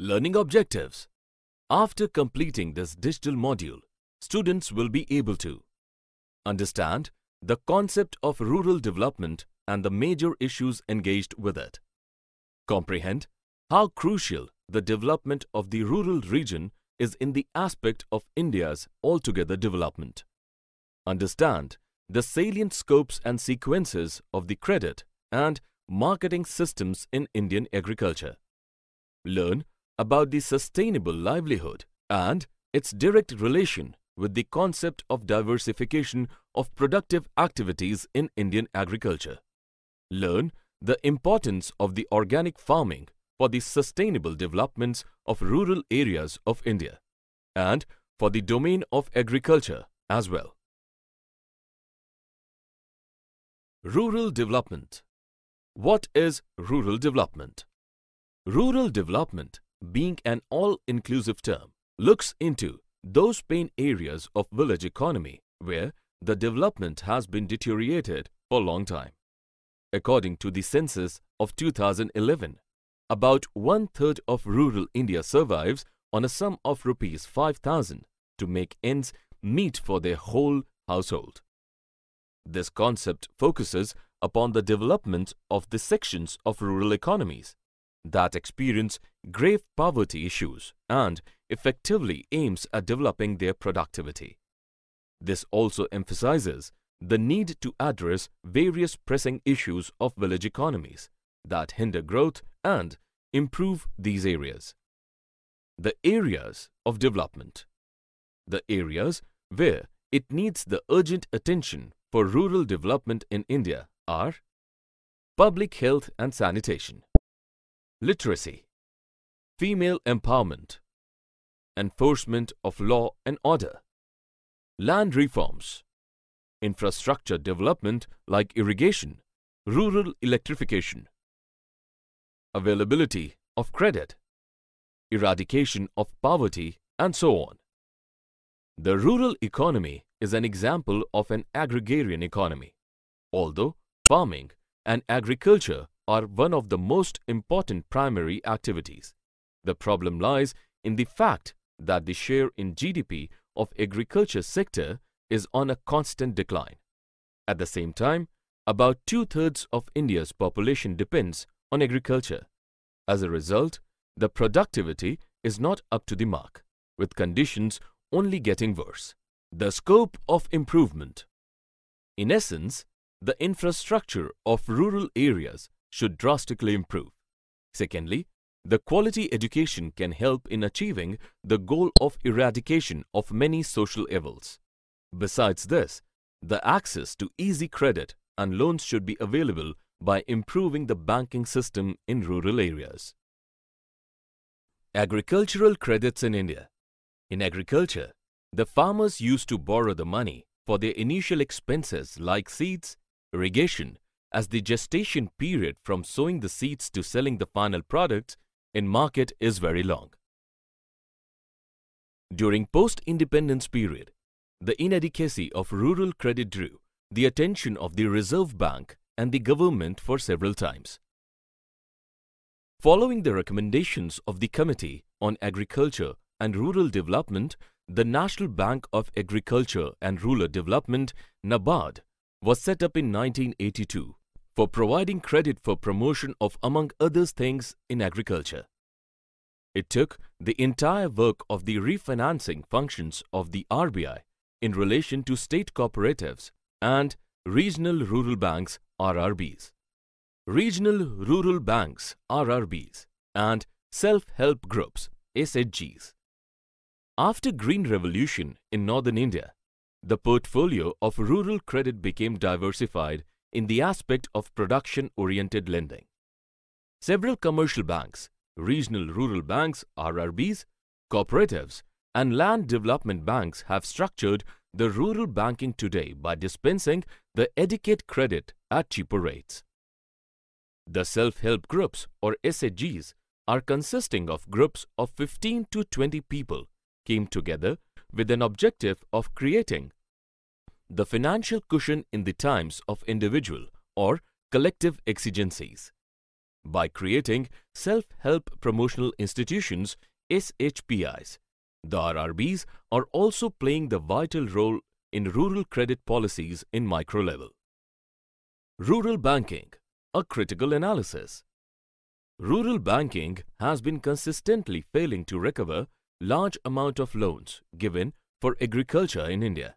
Learning objectives. After completing this digital module, students will be able to understand the concept of rural development and the major issues engaged with it. Comprehend how crucial the development of the rural region is in the aspect of India's altogether development. Understand the salient scopes and sequences of the credit and marketing systems in Indian agriculture. Learn about the sustainable livelihood and its direct relation with the concept of diversification of productive activities in Indian agriculture. Learn the importance of the organic farming for the sustainable developments of rural areas of India and for the domain of agriculture as well. Rural Development What is rural development? Rural development, being an all-inclusive term, looks into those pain areas of village economy where the development has been deteriorated for a long time. According to the census of 2011, about one-third of rural India survives on a sum of rupees 5,000 to make ends meet for their whole household. This concept focuses upon the development of the sections of rural economies that experience grave poverty issues and effectively aims at developing their productivity. This also emphasizes the need to address various pressing issues of village economies that hinder growth and improve these areas. The areas of development. The areas where it needs the urgent attention for rural development in India are public health and sanitation, literacy, female empowerment, enforcement of law and order, land reforms, infrastructure development like irrigation, rural electrification, availability of credit, eradication of poverty, and so on. The rural economy is an example of an agrarian economy, although farming and agriculture are one of the most important primary activities. The problem lies in the fact that the share in GDP of agriculture sector is on a constant decline. At the same time, about two-thirds of India's population depends on agriculture. As a result, the productivity is not up to the mark, with conditions only getting worse. The scope of improvement. In essence, the infrastructure of rural areas should drastically improve. Secondly, the quality education can help in achieving the goal of eradication of many social evils. Besides this, the access to easy credit and loans should be available by improving the banking system in rural areas. Agricultural credits in India In agriculture, the farmers used to borrow the money for their initial expenses like seeds, irrigation, as the gestation period from sowing the seeds to selling the final product in market is very long. During post-independence period, the inadequacy of rural credit drew the attention of the Reserve Bank and the government for several times. Following the recommendations of the Committee on Agriculture and Rural Development, the National Bank of Agriculture and Rural Development, NABARD, was set up in 1982 for providing credit for promotion of among others things in agriculture. It took the entire work of the refinancing functions of the RBI in relation to state cooperatives and regional rural banks RRBs. Regional rural banks RRBs and self-help groups SHGs. After Green Revolution in northern India, the portfolio of rural credit became diversified in the aspect of production-oriented lending. Several commercial banks, regional rural banks RRBs, cooperatives and land development banks have structured the rural banking today by dispensing the adequate credit at cheaper rates. The self-help groups or SHGs are consisting of groups of 15 to 20 people came together with an objective of creating the financial cushion in the times of individual or collective exigencies. by creating self-help promotional institutions SHPIs. The RRBs are also playing the vital role in rural credit policies in micro level. Rural banking, a critical analysis. Rural banking has been consistently failing to recover large amount of loans given for agriculture in India.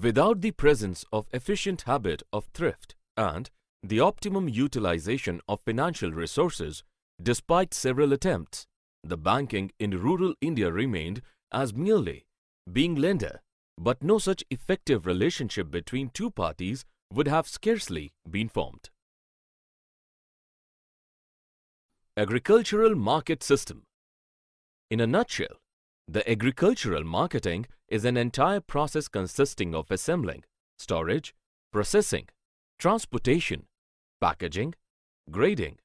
Without the presence of efficient habit of thrift and the optimum utilization of financial resources, despite several attempts, the banking in rural India remained as merely being lender, but no such effective relationship between two parties would have scarcely been formed. Agricultural Market System In a nutshell, the agricultural marketing is an entire process consisting of assembling, storage, processing, transportation, packaging, grading,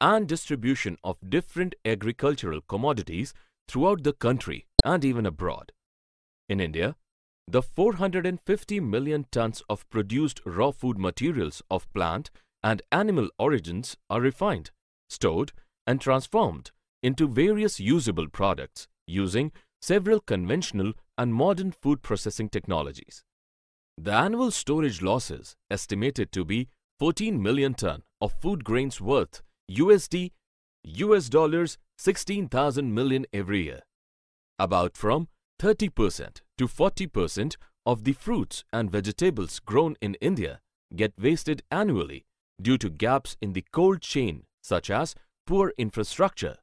and distribution of different agricultural commodities throughout the country and even abroad. In India, the 450 million tons of produced raw food materials of plant and animal origins are refined, stored and transformed into various usable products using several conventional and modern food processing technologies. The annual storage losses estimated to be 14 million ton of food grains worth USD US dollars 16,000 million every year. About from 30% to 40% of the fruits and vegetables grown in India get wasted annually due to gaps in the cold chain such as poor infrastructure,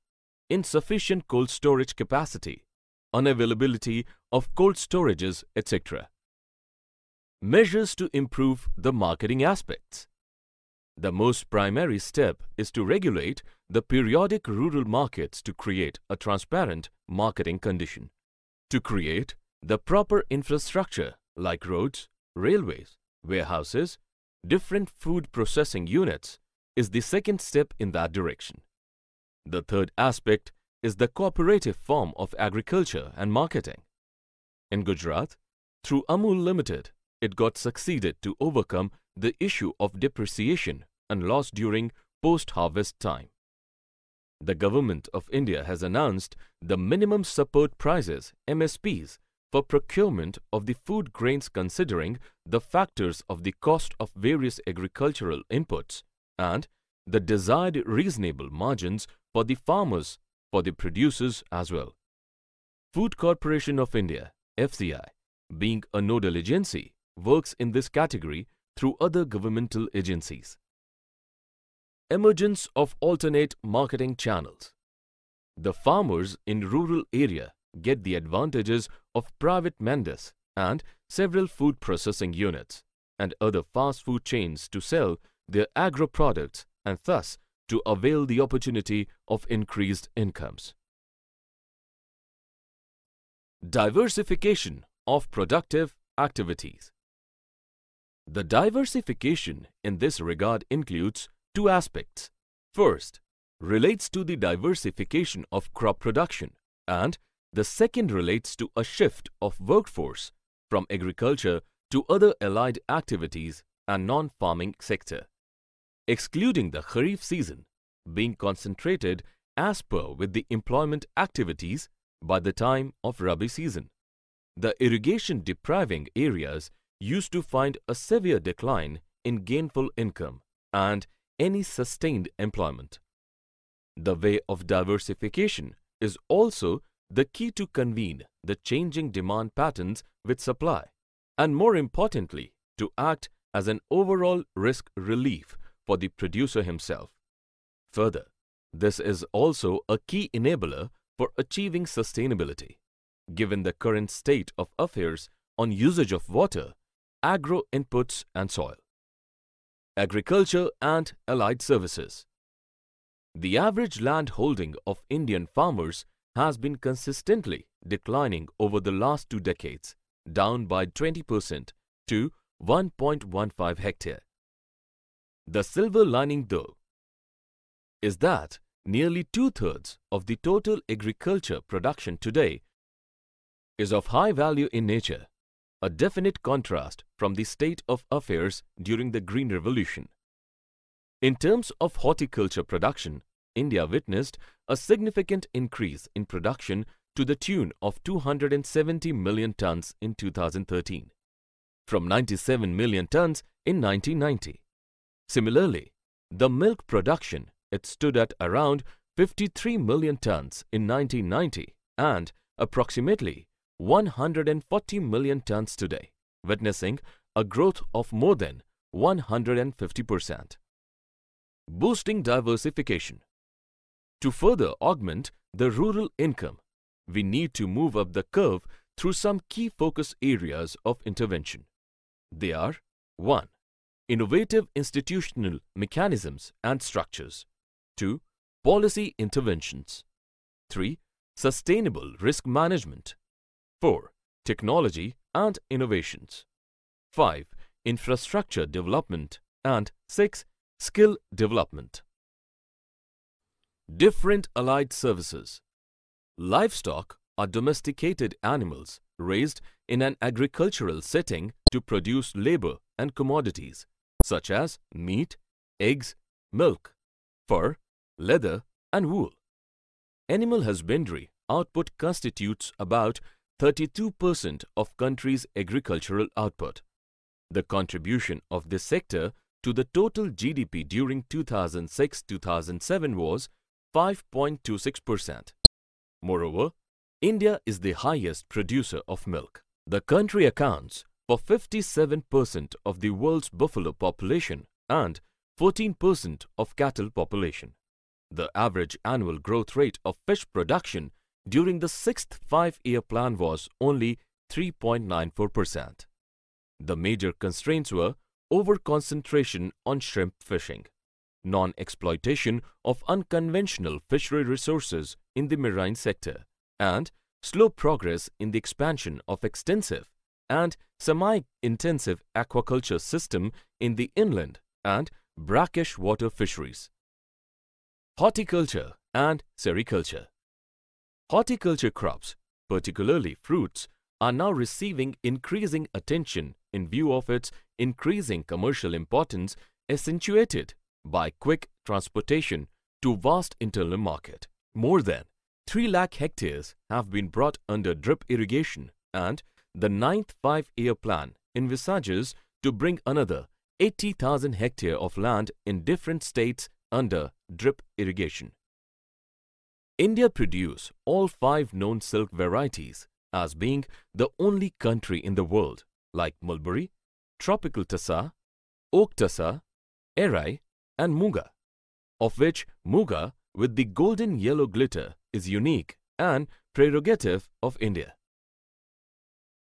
insufficient cold storage capacity, unavailability of cold storages, etc. Measures to improve the marketing aspects. The most primary step is to regulate the periodic rural markets to create a transparent marketing condition. To create the proper infrastructure like roads, railways, warehouses, different food processing units is the second step in that direction. The third aspect is the cooperative form of agriculture and marketing. In Gujarat, through Amul Limited, it got succeeded to overcome the issue of depreciation and loss during post-harvest time. The Government of India has announced the minimum support prices MSPs for procurement of the food grains considering the factors of the cost of various agricultural inputs and the desired reasonable margins for the farmers for the producers as well. Food Corporation of India, FCI, being a nodal agency, works in this category through other governmental agencies. Emergence of alternate marketing channels. The farmers in rural area get the advantages of private mandis and several food processing units and other fast food chains to sell their agro products and thus to avail the opportunity of increased incomes. Diversification of productive activities. The diversification in this regard includes two aspects. First, relates to the diversification of crop production and the second relates to a shift of workforce from agriculture to other allied activities and non-farming sector. Excluding the Kharif season, being concentrated as per with the employment activities by the time of Rabi season. The irrigation depriving areas used to find a severe decline in gainful income and any sustained employment. The way of diversification is also the key to convene the changing demand patterns with supply and more importantly to act as an overall risk relief for the producer himself. Further, this is also a key enabler for achieving sustainability, given the current state of affairs on usage of water, agro inputs and soil. Agriculture and Allied Services The average land holding of Indian farmers has been consistently declining over the last two decades, down by 20% to 1.15 hectare. The silver lining though is that nearly two-thirds of the total agriculture production today is of high value in nature, a definite contrast from the state of affairs during the Green Revolution. In terms of horticulture production, India witnessed a significant increase in production to the tune of 270 million tons in 2013, from 97 million tons in 1990. Similarly, the milk production, it stood at around 53 million tons in 1990 and approximately 140 million tons today, witnessing a growth of more than 150%. Boosting diversification To further augment the rural income, we need to move up the curve through some key focus areas of intervention. They are 1. Innovative institutional mechanisms and structures 2. Policy interventions 3. Sustainable risk management 4. Technology and innovations 5. Infrastructure development and 6. Skill development. Different allied services Livestock are domesticated animals raised in an agricultural setting to produce labor and commodities such as meat, eggs, milk, fur, leather and wool. Animal husbandry output constitutes about 32% of country's agricultural output. The contribution of this sector to the total GDP during 2006-2007 was 5.26%. Moreover, India is the highest producer of milk. The country accounts for 57% of the world's buffalo population and 14% of cattle population. The average annual growth rate of fish production during the sixth five-year plan was only 3.94%. The major constraints were over-concentration on shrimp fishing, non-exploitation of unconventional fishery resources in the marine sector, and slow progress in the expansion of extensive and semi-intensive aquaculture system in the inland and brackish water fisheries. Horticulture and sericulture Horticulture crops, particularly fruits, are now receiving increasing attention in view of its increasing commercial importance accentuated by quick transportation to vast internal market. More than 3 lakh hectares have been brought under drip irrigation and the ninth five-year plan envisages to bring another 80,000 hectare of land in different states under drip irrigation. India produce all five known silk varieties as being the only country in the world like mulberry, tropical tussar, oak tussar, eri and muga, of which muga with the golden yellow glitter is unique and prerogative of India.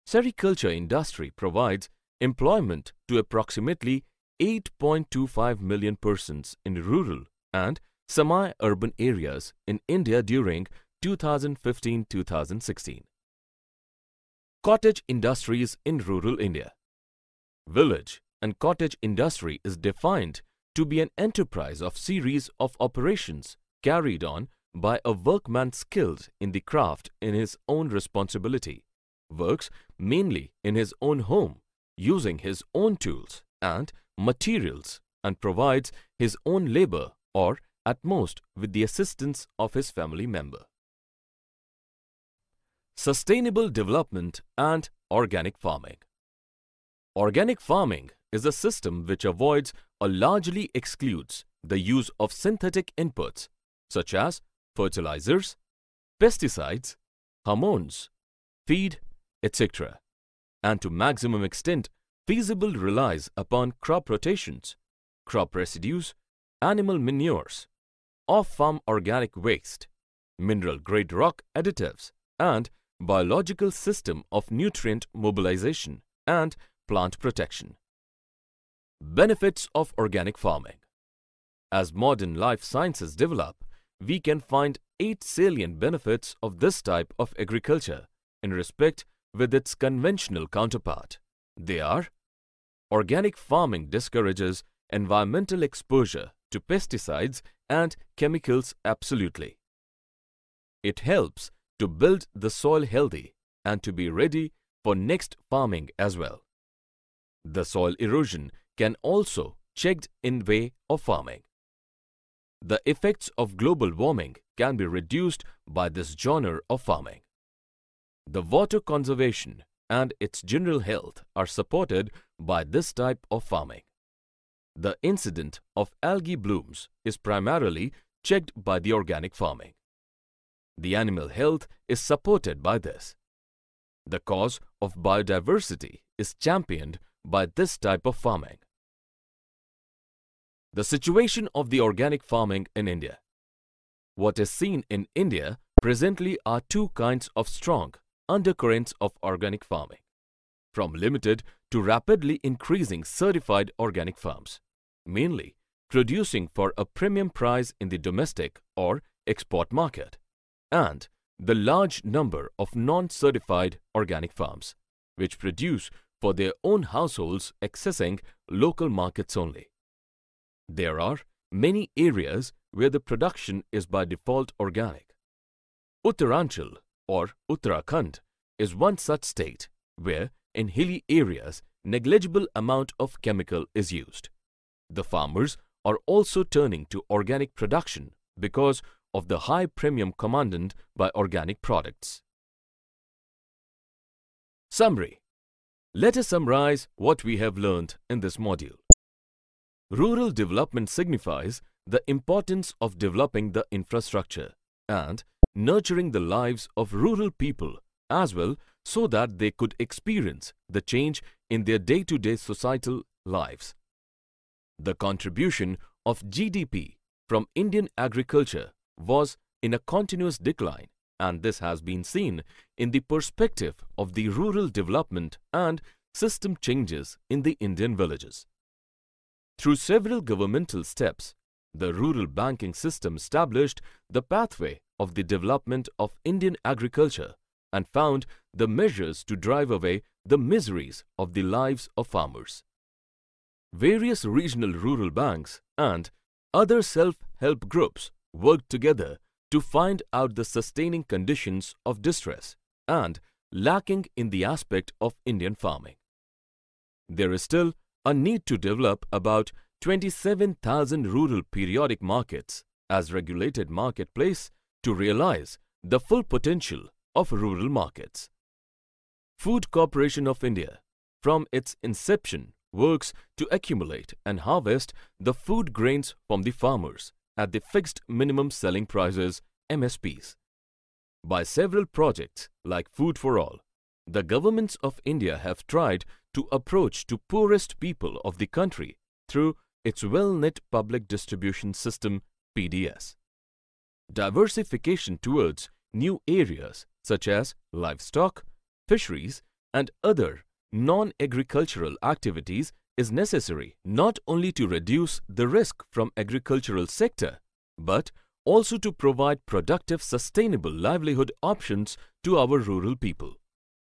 Sericulture industry provides employment to approximately 8.25 million persons in rural and semi-urban areas in India during 2015-2016. Cottage industries in rural India Village and cottage industry is defined to be an enterprise of series of operations carried on by a workman skilled in the craft in his own responsibility, works mainly in his own home, using his own tools and materials and provides his own labor or at most with the assistance of his family member. Sustainable Development and Organic Farming Organic farming is a system which avoids or largely excludes the use of synthetic inputs such as fertilizers, pesticides, hormones, feed, etc. and to maximum extent feasible relies upon crop rotations, crop residues, animal manures, off-farm organic waste, mineral-grade rock additives and biological system of nutrient mobilization and plant protection. Benefits of organic farming As modern life sciences develop, we can find eight salient benefits of this type of agriculture in respect with its conventional counterpart. They are Organic farming discourages environmental exposure to pesticides and chemicals absolutely. It helps to build the soil healthy and to be ready for next farming as well. The soil erosion can also checked in way of farming. the effects of global warming can be reduced by this genre of farming. The water conservation and its general health are supported by this type of farming. The incident of algae blooms is primarily checked by the organic farming. The animal health is supported by this. The cause of biodiversity is championed by this type of farming. The situation of the organic farming in India. What is seen in India presently are two kinds of strong undercurrents of organic farming, from limited to rapidly increasing certified organic farms, mainly producing for a premium price in the domestic or export market, and the large number of non-certified organic farms, which produce for their own households accessing local markets only. There are many areas where the production is by default organic. Uttaranchal or Uttarakhand is one such state where in hilly areas negligible amount of chemical is used. The farmers are also turning to organic production because of the high premium commanded by organic products. Summary Let us summarize what we have learned in this module. Rural development signifies the importance of developing the infrastructure and nurturing the lives of rural people as well so that they could experience the change in their day-to-day -day societal lives. The contribution of GDP from Indian agriculture was in a continuous decline and this has been seen in the perspective of the rural development and system changes in the Indian villages. Through several governmental steps, the rural banking system established the pathway of the development of Indian agriculture and found the measures to drive away the miseries of the lives of farmers. Various regional rural banks and other self-help groups worked together to find out the sustaining conditions of distress and lacking in the aspect of Indian farming. There is still a need to develop about 27,000 rural periodic markets as regulated marketplace to realize the full potential of rural markets. Food Corporation of India, from its inception, works to accumulate and harvest the food grains from the farmers at the fixed minimum selling prices MSPs. By several projects like Food for All, the governments of India have tried to approach to poorest people of the country through its well-knit public distribution system PDS. Diversification towards new areas such as livestock, fisheries and other non-agricultural activities is necessary not only to reduce the risk from agricultural sector but also to provide productive sustainable livelihood options to our rural people.